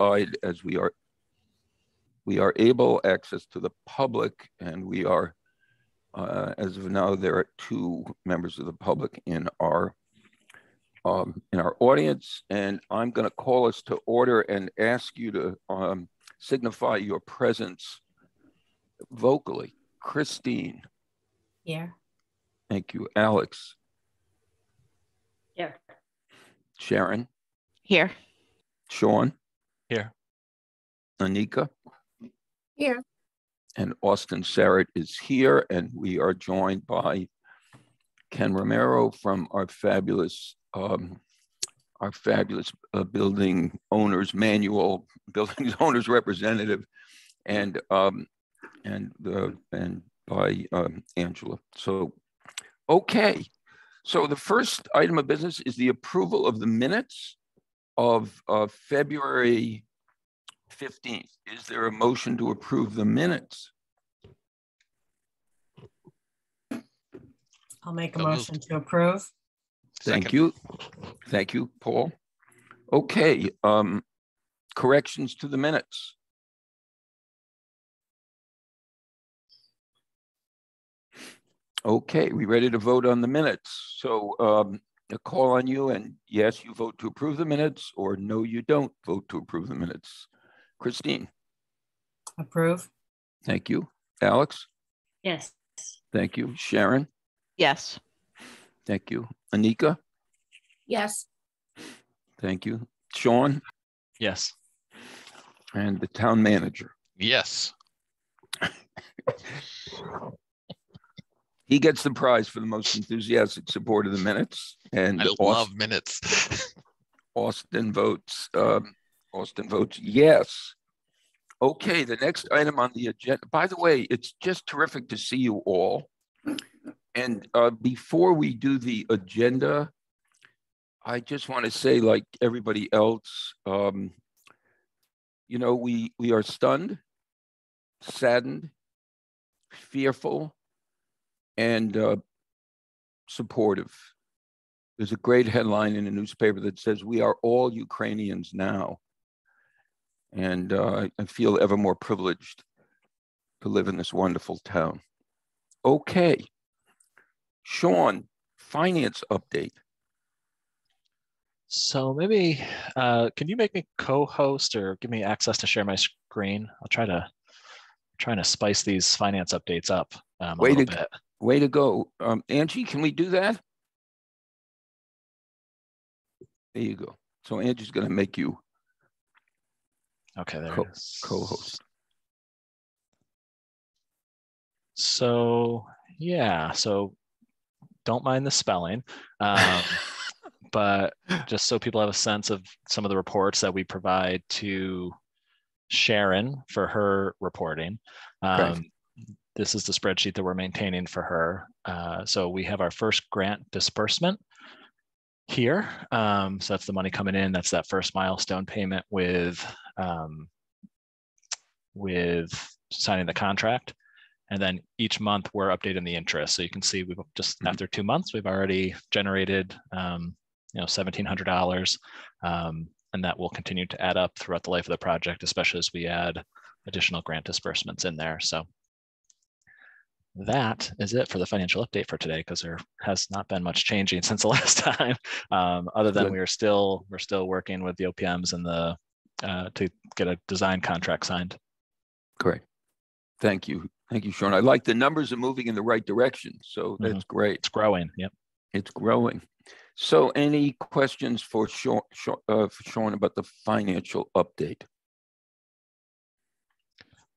as we are we are able access to the public and we are uh, as of now there are two members of the public in our um, in our audience. And i'm going to call us to order and ask you to um, signify your presence vocally. Christine. Here. Thank you. Alex. Here. Sharon. Here. Sean Here. anika Here. And Austin Sarat is here, and we are joined by Ken Romero from our fabulous, um, our fabulous uh, building owners manual, building owners representative, and um, and uh, and by um, Angela. So, okay. So the first item of business is the approval of the minutes of, of February 15th. Is there a motion to approve the minutes? I'll make a motion to approve. Thank Second. you. Thank you, Paul. Okay, um, corrections to the minutes. Okay, we ready to vote on the minutes? So, um, a call on you and yes, you vote to approve the minutes or no, you don't vote to approve the minutes. Christine, Approve. thank you. Alex, Yes. thank you. Sharon, Yes. thank you. Anika, Yes. thank you. Sean Yes. and the town manager. Yes. He gets the prize for the most enthusiastic support of the minutes and I Aus- love minutes. Austin votes, um, Austin votes yes. Okay, the next item on the agenda, by the way, it's just terrific to see you all. And uh, before we do the agenda, I just want to say, like everybody else, um, you know, we we are stunned, saddened, fearful, and uh, supportive. There's a great headline in a newspaper that says, "We are all Ukrainians now," and uh, I feel ever more privileged to live in this wonderful town. Okay, Sean, finance update. So maybe, uh, can you make me co-host or give me access to share my screen? I'll try to, trying to spice these finance updates up um, a Way little to- bit. Way to go, um, Angie. Can we do that? There you go. So Angie's going to make you Okay, there co- it is. co-host. So yeah, so don't mind the spelling. Um, but just so people have a sense of some of the reports that we provide to Sharon for her reporting. Right. This is the spreadsheet that we're maintaining for her. Uh, so we have our first grant disbursement here. Um, so that's the money coming in. That's that first milestone payment with um, with signing the contract. And then each month we're updating the interest. So you can see we've just Mhm. after two months, we've already generated, um, you know, $1,700. Um, and that will continue to add up throughout the life of the project, especially as we add additional grant disbursements in there. So that is it for the financial update for today, because there has not been much changing since the last time. Um, other than Good. we are still, we're still working with the OPMs and the, uh, to get a design contract signed. Great. Thank you. Thank you, Sean. I like the numbers are moving in the right direction. So that's great. It's growing. Yep. It's growing. So any questions for Sean, uh, for Sean about the financial update?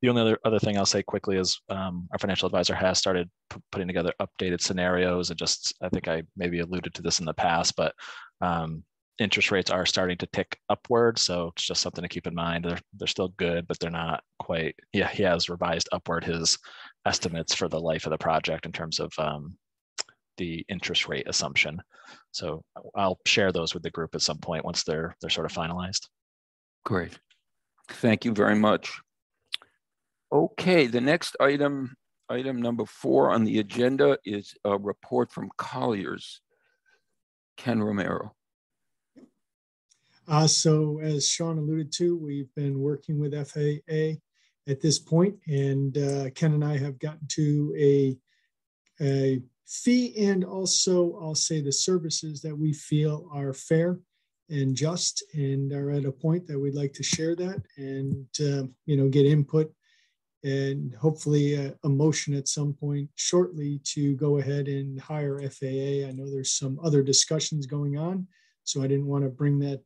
The only other, other thing I'll say quickly is um, our financial advisor has started putting together updated scenarios and just, I think I maybe alluded to this in the past, but um, interest rates are starting to tick upward. So it's just something to keep in mind. They're, they're still good, but they're not quite, yeah, he has revised upward his estimates for the life of the project in terms of um, the interest rate assumption. So I'll share those with the group at some point once they're, they're sort of finalized. Great. Thank you very much. Okay, the next item, item number four on the agenda is a report from Colliers. Ken Romero. Uh, so as Sean alluded to, we've been working with FAA at this point, and uh, Ken and I have gotten to a, a fee and also I'll say the services that we feel are fair and just and are at a point that we'd like to share that and uh, you know get input and hopefully a, a, motion at some point shortly to go ahead and hire FAA. I know there's some other discussions going on, so I didn't want to bring that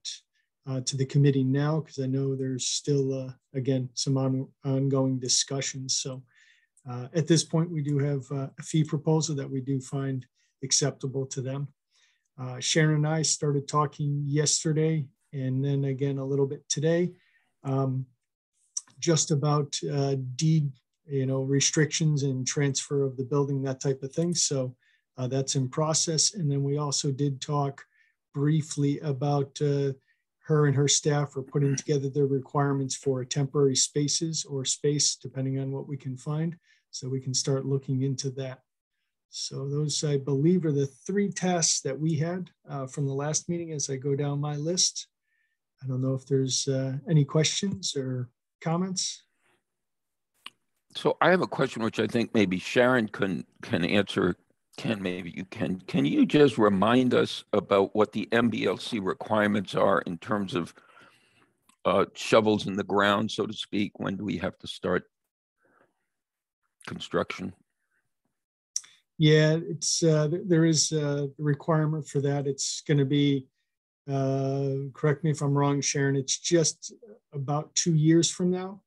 uh, to the committee now because I know there's still, uh, again, some on, ongoing discussions. So uh, at this point, we do have uh, a fee proposal that we do find acceptable to them. Uh, Sharon and I started talking yesterday and then again a little bit today, um, just about uh, deed, you know, restrictions and transfer of the building, that type of thing. So that's in process. And then we also did talk briefly about her and her staff are putting together their requirements for temporary spaces or space, depending on what we can find. So we can start looking into that. So those, I believe, are the three tasks that we had uh, from the last meeting as I go down my list. I don't know if there's uh, any questions or comments. So I have a question, which I think maybe Sharon can can answer Ken, maybe you can. Can you just remind us about what the MBLC requirements are in terms of uh, shovels in the ground, so to speak? When do we have to start construction? Yeah, it's uh, there is a requirement for that. It's going to be, uh, correct me if I'm wrong, Sharon. It's just about two years from now,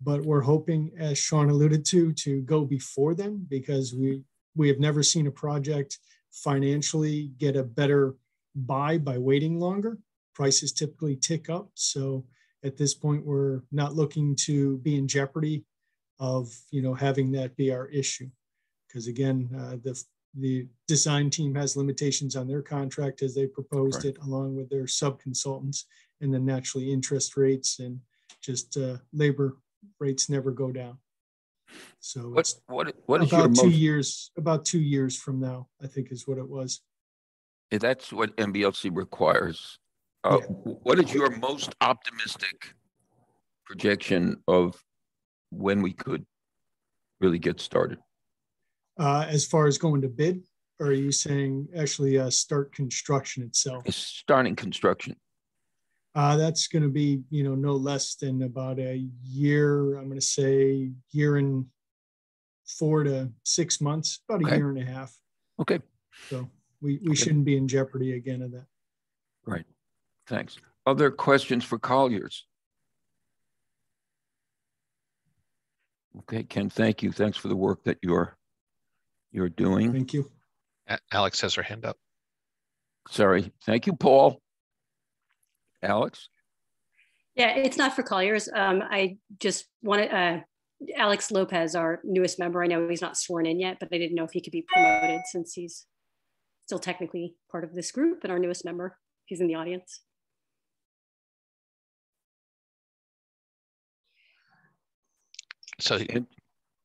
but we're hoping, as Sean alluded to, to go before then because we we have never seen a project financially get a better buy by waiting longer. Prices typically tick up. So at this point, we're not looking to be in jeopardy of you know having that be our issue. Because again, uh, the the design team has limitations on their contract as they proposed right. it, along with their sub consultants, and then naturally interest rates and just uh, labor rates never go down. So what what what is about your two most, years about two years from now, I think is what it was. That's what MBLC requires. Uh, yeah. What is your most optimistic projection of when we could really get started? Uh, as far as going to bid, or are you saying actually uh, start construction itself? Starting construction. Uh, that's going to be, you know, no less than about a year. I'm going to say year and four to six months, about a okay. year and a half. Okay. So we, we okay. shouldn't be in jeopardy again of that. Right. Thanks. Other questions for Colliers? Okay, Ken, thank you. Thanks for the work that you're you're doing. Thank you. Alex has her hand up. Sorry. Thank you, Paul. Alex? Yeah, it's not for Colliers. Um, I just wanted uh, Alex Lopez, our newest member. I know he's not sworn in yet, but I didn't know if he could be promoted since he's still technically part of this group and our newest member. He's in the audience. So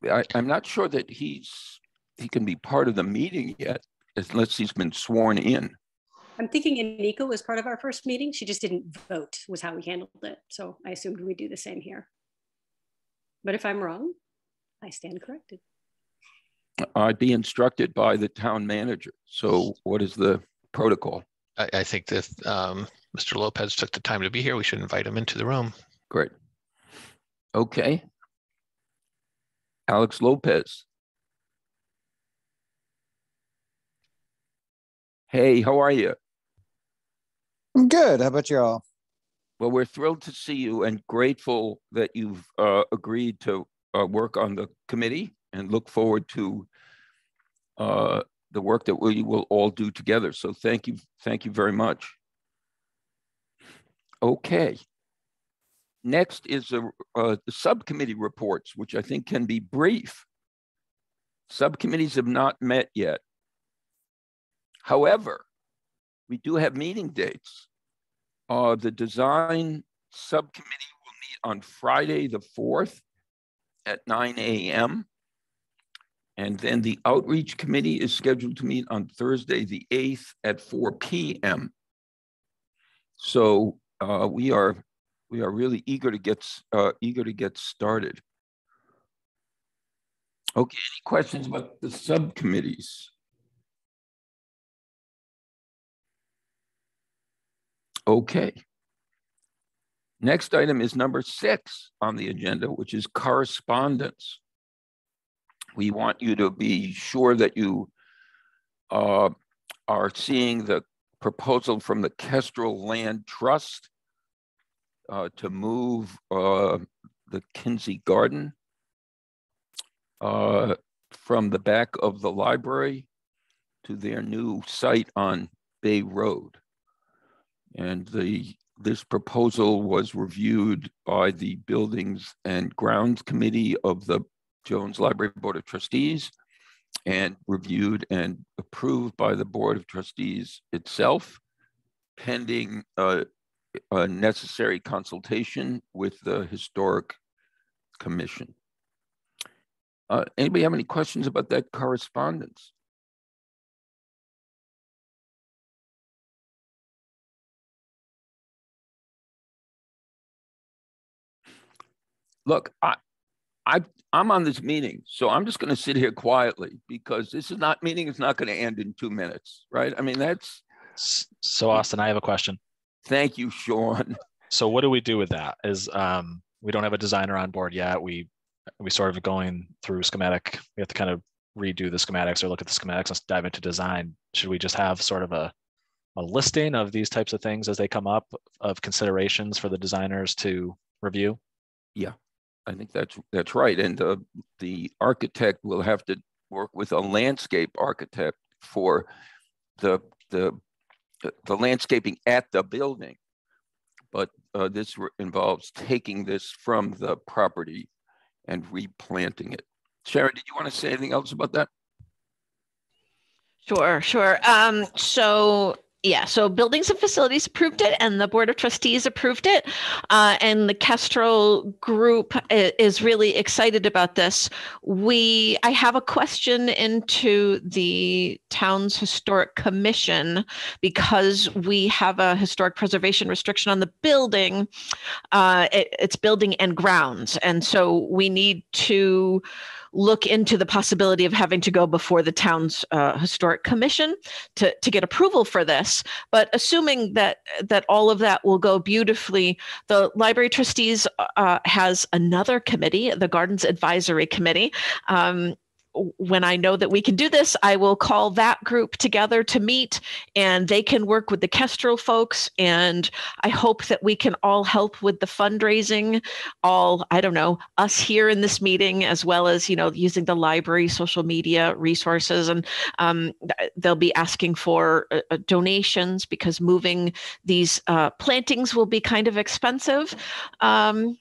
I, I'm not sure that he's he can be part of the meeting yet, unless he's been sworn in. I'm thinking Anika was part of our first meeting. She just didn't vote, was how we handled it. So I assumed we'd do the same here. But if I'm wrong, I stand corrected. I'd be instructed by the town manager. So what is the protocol? I, I think that um, Mr. Lopez took the time to be here. We should invite him into the room. Great. Okay. Alex Lopez. Hey, how are you? I'm good. How about y'all? Well, we're thrilled to see you and grateful that you've uh, agreed to uh, work on the committee and look forward to uh, the work that we will all do together. So thank you. Thank you very much. Okay. Next is a, uh, the subcommittee reports, which I think can be brief. Subcommittees have not met yet. However, we do have meeting dates. Uh, the design subcommittee will meet on Friday the 4th at 9 a.m. And then the outreach committee is scheduled to meet on Thursday the 8th at 4 p.m. So uh, we are we are really eager to get uh, eager to get started. Okay, any questions about the subcommittees? Okay. Next item is number six on the agenda, which is correspondence. We want you to be sure that you uh, are seeing the proposal from the Kestrel Land Trust uh, to move uh, the Kinsey Garden uh, from the back of the library to their new site on Bay Road. And the this proposal was reviewed by the Buildings and Grounds Committee of the Jones Library Board of Trustees and reviewed and approved by the Board of Trustees itself, pending a necessary consultation with the Historic Commission. Uh, anybody have any questions about that correspondence? Look, I, I, I'm on this meeting, so I'm just going to sit here quietly because this is not meeting is not going to end in two minutes, right? I mean, that's. So Austin, I have a question. Thank you, Sean. So what do we do with that? Is um, we don't have a designer on board yet. We we sort of going through schematic. We have to kind of redo the schematics or look at the schematics and dive into design. Should we just have sort of a a listing of these types of things as they come up of considerations for the designers to review? Yeah, I think that's that's right. And uh, the architect will have to work with a landscape architect for the the the landscaping at the building. But uh, this involves taking this from the property and replanting it. Sharon, did you want to say anything else about that? Sure, sure. Um, so yeah, so buildings and facilities approved it, and the board of trustees approved it, uh, and the Kestrel group is really excited about this. We, I have a question into the town's historic commission because we have a historic preservation restriction on the building. Uh, it, it's building and grounds, and so we need to look into the possibility of having to go before the town's uh, historic commission to, to get approval for this. But assuming that that all of that will go beautifully, the library trustees uh, has another committee, the Gardens Advisory Committee. Um, when I know that we can do this, I will call that group together to meet and they can work with the Kestrel folks. And I hope that we can all help with the fundraising, all, I don't know, us here in this meeting, as well as, you know, using the library, social media resources. And um, they'll be asking for uh, uh, donations because moving these uh, plantings will be kind of expensive. Um,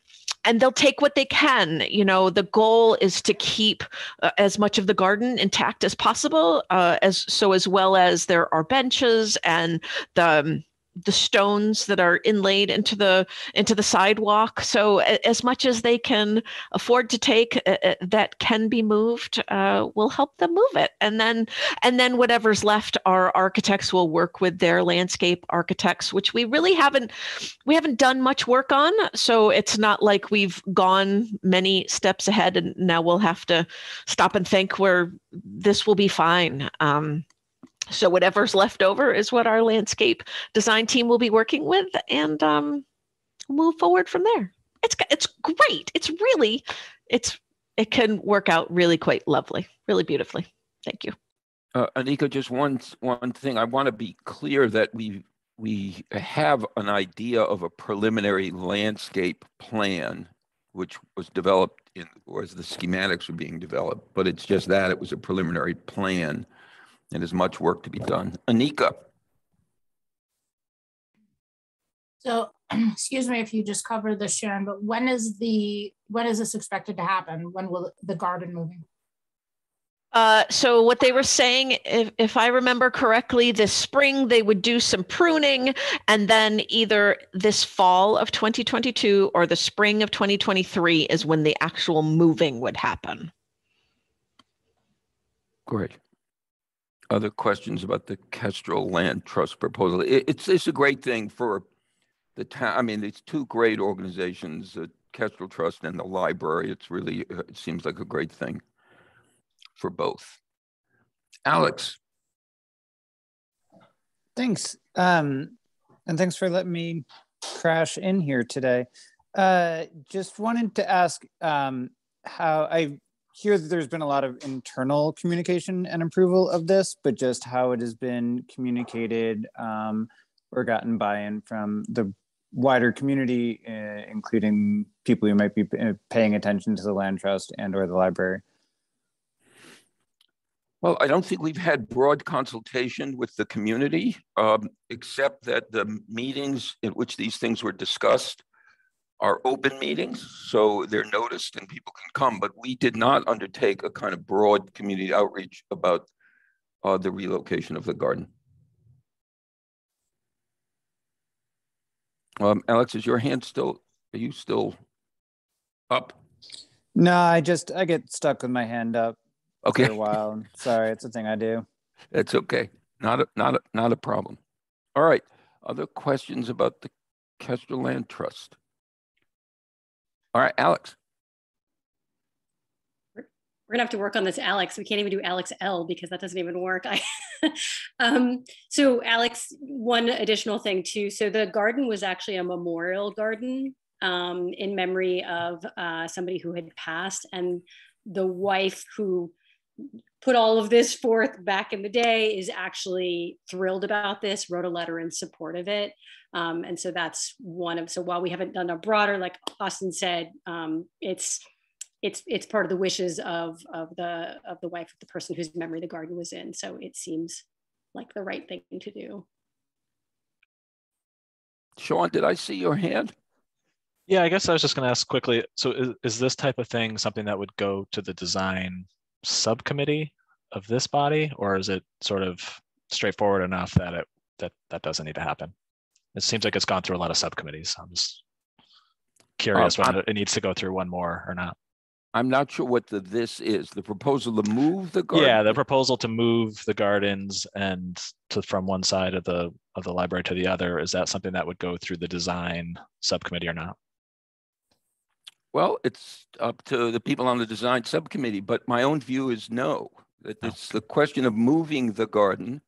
and they'll take what they can. You know, the goal is to keep uh, as much of the garden intact as possible, uh, as so as well as there are benches and the um, the stones that are inlaid into the into the sidewalk. So as much as they can afford to take uh, uh, that can be moved, uh, we'll help them move it, and then and then whatever's left, our architects will work with their landscape architects, which we really haven't we haven't done much work on. So it's not like we've gone many steps ahead, and now we'll have to stop and think where this will be fine. Um, so whatever's left over is what our landscape design team will be working with, and um, move forward from there. It's it's great. It's really it's it can work out really quite lovely, really beautifully. Thank you. Uh, Anika, just one one thing. I want to be clear that we we have an idea of a preliminary landscape plan, which was developed in, or as the schematics were being developed. But it's just that it was a preliminary plan and there's much work to be done. Anika. So, excuse me if you just covered this, Sharon, but when is the when is this expected to happen? When will the garden moving? Uh, so what they were saying, if, if I remember correctly, this spring they would do some pruning, and then either this fall of 2022 or the spring of 2023 is when the actual moving would happen. Great other questions about the Kestrel Land Trust proposal. It, it's, it's a great thing for the town, I mean, it's two great organizations, the Kestrel Trust and the library. It's really, uh, it seems like a great thing for both. Alex, Thanks. Um, and thanks for letting me crash in here today. Uh, just wanted to ask um, how I hear that there's been a lot of internal communication and approval of this, but just how it has been communicated um, or gotten buy-in from the wider community, uh, including people who might be uh, paying attention to the land trust and or the library. Well, I don't think we've had broad consultation with the community, um, except that the meetings in which these things were discussed are open meetings, so they're noticed and people can come. But we did not undertake a kind of broad community outreach about uh, the relocation of the garden. Um, Alex, is your hand still? Are you still up? No, I just I get stuck with my hand up Okay. for a while. Sorry, it's a thing I do. That's okay. Not a, not a, not a problem. All right. Other questions about the Kestrel Land Trust? All right, Alex. we're gonna have to work on this alex. We can't even do alex l because that doesn't even work. I, um, so alex one additional thing too. So the garden was actually a memorial garden um, in memory of uh, somebody who had passed and the wife who put all of this forth back in the day is actually thrilled about this wrote a letter in support of it um, and so that's one of so while we haven't done a broader like austin said um, it's it's it's part of the wishes of of the of the wife of the person whose memory the garden was in so it seems like the right thing to do Sean, did I see your hand? Yeah, I guess I was just going to ask quickly. So, is, is this type of thing something that would go to the design subcommittee of this body, or is it sort of straightforward enough that it that that doesn't need to happen? It seems like it's gone through a lot of subcommittees. I'm just curious um, I'm- whether it needs to go through one more or not. I'm not sure what the this is. The proposal to move the garden? Yeah, the proposal to move the gardens and to from one side of the of the library to the other is that something that would go through the design subcommittee or not? Well, it's up to the people on the design subcommittee, but my own view is no. That No. it's the question of moving the garden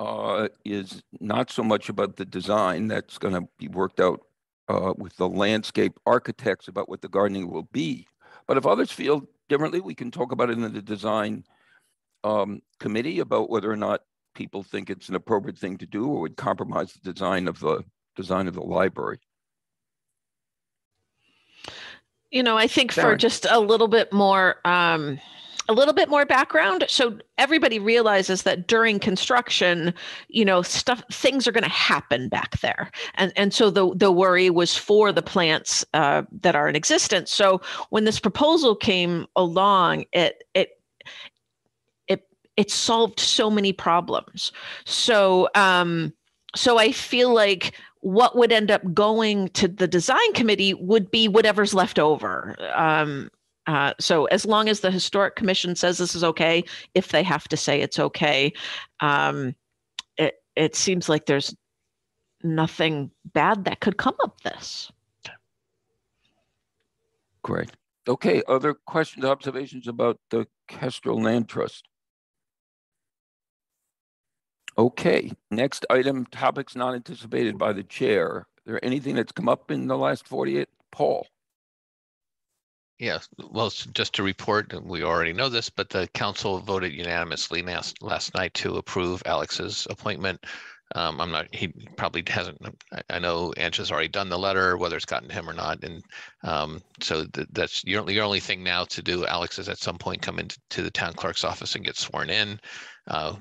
uh, is not so much about the design that's going to be worked out uh, with the landscape architects about what the gardening will be. But if others feel differently, we can talk about it in the design um, committee about whether or not people think it's an appropriate thing to do or would compromise the design of the design of the library. you know i think for just a little bit more um a little bit more background. So everybody realizes that during construction you know stuff things are going to happen back there. And and so the the worry was for the plants uh, that are in existence. So when this proposal came along it it it it solved so many problems. So um so i feel like what would end up going to the design committee would be whatever's left over. Um, uh, so as long as the historic commission says this is okay, if they have to say it's okay, um, it it seems like there's nothing bad that could come of this. Great. Okay, other questions, observations about the Kestrel Land Trust? Okay, next item, topics not anticipated by the chair. There anything that's come up in the last 48? Paul? Yes, well, just to report, we already know this, but the council voted unanimously last, last night to approve Alex's appointment. Um, I'm not, he probably hasn't, I, I know Angela's already done the letter, whether it's gotten to him or not, and um, so th- that's your only, your only thing now to do, Alex, is at some point come into to the town clerk's office and get sworn in. Uh,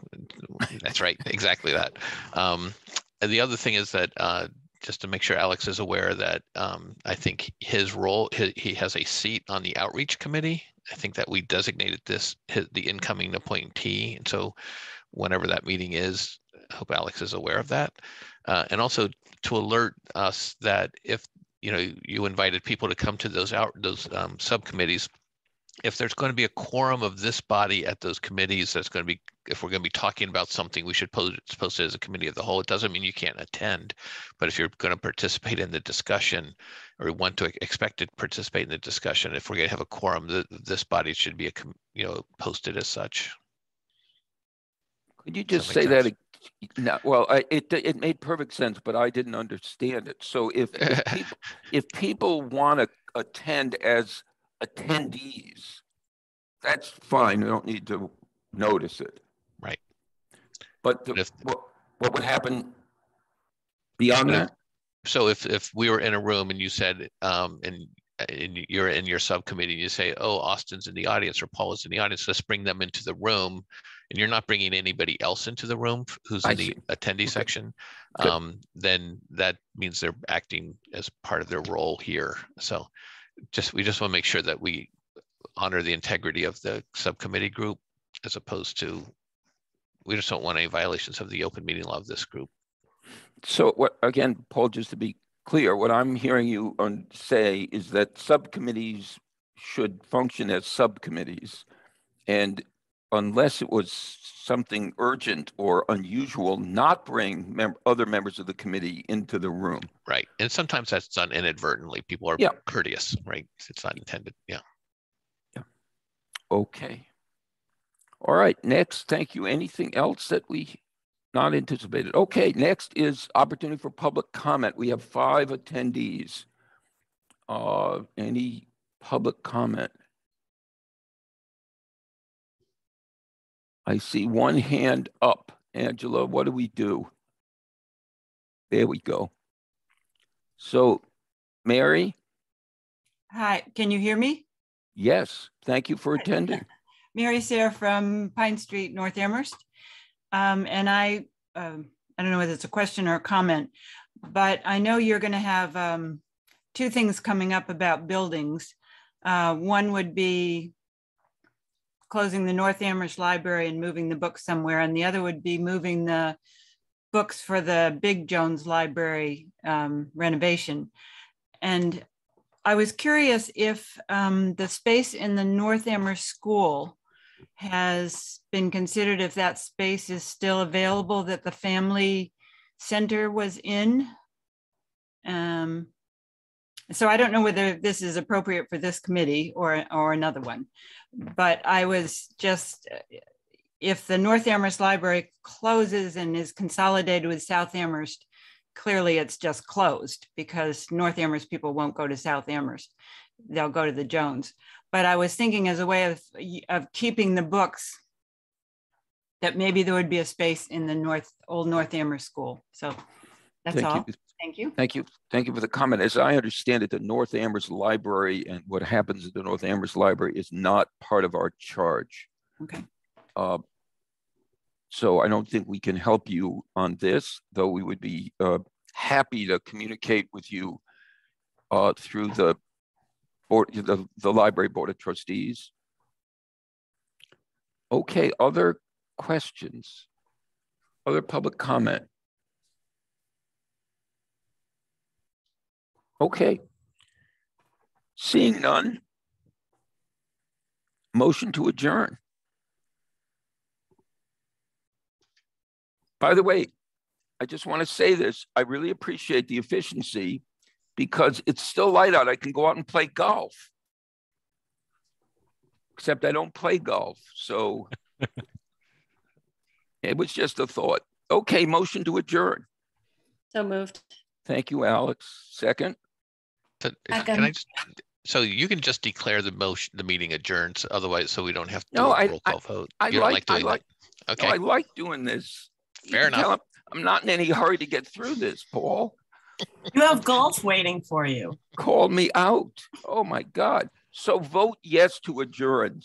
That's right, exactly that. Um, and the other thing is that uh, just to make sure Alex is aware that um, I think his role, he, he has a seat on the outreach committee. I think that we designated this, his, the incoming appointee. And so whenever that meeting is, I hope Alex is aware of that. Uh, and also to alert us that if, you know, you invited people to come to those out, those um, subcommittees, if there's going to be a quorum of this body at those committees, that's going to be, if we're going to be talking about something, we should post it, post it as a committee of the whole. It doesn't mean you can't attend, but if you're going to participate in the discussion or want to expect to participate in the discussion, if we're going to have a quorum, the, this body should be a, you know, posted as such. Could you just that say make that? No, well, I, it, it made perfect sense, but I didn't understand it. So if, if people, if people want to attend as attendees, that's fine. We don't need to notice it. Right. But the, But if- what, what would happen beyond that? So if, if we were in a room and you said, um, and, and you're in your subcommittee, and you say, oh, Austin's in the audience or Paul is in the audience, let's bring them into the room. And you're not bringing anybody else into the room who's I in the see. attendee Okay. section. Um, then that means they're acting as part of their role here. So just, we just want to make sure that we honor the integrity of the subcommittee group as opposed to, we just don't want any violations of the open meeting law of this group. So what, again, Paul, just to be clear, what I'm hearing you say is that subcommittees should function as subcommittees. And unless it was something urgent or unusual, not bring mem- other members of the committee into the room. Right. And sometimes that's done inadvertently. People are Yeah. courteous, right? It's not intended. Yeah. Yeah. Okay. All right, next, thank you. Anything else that we not anticipated? Okay, next is opportunity for public comment. We have five attendees. Uh, any public comment? I see one hand up. Angela, what do we do? There we go. So, Mary, Hi, can you hear me? yes, thank you for attending. Mary Sayre from Pine Street, North Amherst. Um, and I, um, I don't know whether it's a question or a comment, but I know you're going to have um, two things coming up about buildings. Uh, one would be closing the North Amherst Library and moving the books somewhere, and the other would be moving the books for the Big Jones Library um, renovation. And I was curious if um, the space in the North Amherst School has been considered, if that space is still available that the family center was in. Um, so I don't know whether this is appropriate for this committee or, or another one. But I was just, if the North Amherst Library closes and is consolidated with South Amherst, clearly it's just closed because North Amherst people won't go to South Amherst. They'll go to the Jones. But I was thinking as a way of, of keeping the books that maybe there would be a space in the North, old North Amherst School. So that's Thank all. you. Thank you. Thank you. Thank you for the comment. As I understand it, the North Amherst Library and what happens at the North Amherst Library is not part of our charge. Okay. Uh, So I don't think we can help you on this, though we would be uh, happy to communicate with you uh, through the board, the, the library board of trustees. Okay, other questions? Other public comment? Okay. Seeing none. Motion to adjourn. By the way, I just want to say this. I really appreciate the efficiency because it's still light out. I can go out and play golf. Except I don't play golf. So it was just a thought. Okay, motion to adjourn. So moved. Thank you, Alex. Second. So, Can I just, so you can just declare the motion, the meeting adjourned, otherwise, so we don't have to do No, I- a roll call vote. I You don't like- I doing like- that? No, I like doing this. Fair enough. I'm- I'm not in any hurry to get through this, Paul. You have golf waiting for you. Call me out. Oh my God. So vote yes to adjourn.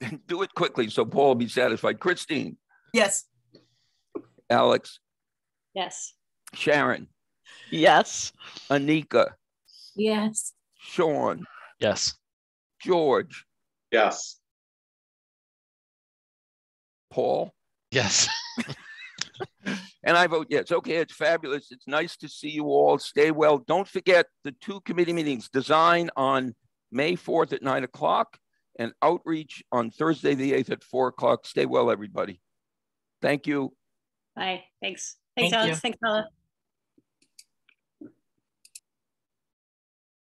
Do it quickly so Paul will be satisfied. Christine, Yes. Alex, Yes. Sharon, Yes. Anika, Yes. Sean, Yes. George, Yes. Paul, yes. and I vote yes. Okay, it's fabulous. It's nice to see you all. Stay well. Don't forget the two committee meetings, design on May 4th at nine o'clock and outreach on Thursday, the 8th at 4 o'clock. Stay well, everybody. Thank you. Bye. Thanks. Thanks, Thank Alex. you. Thanks, Paula.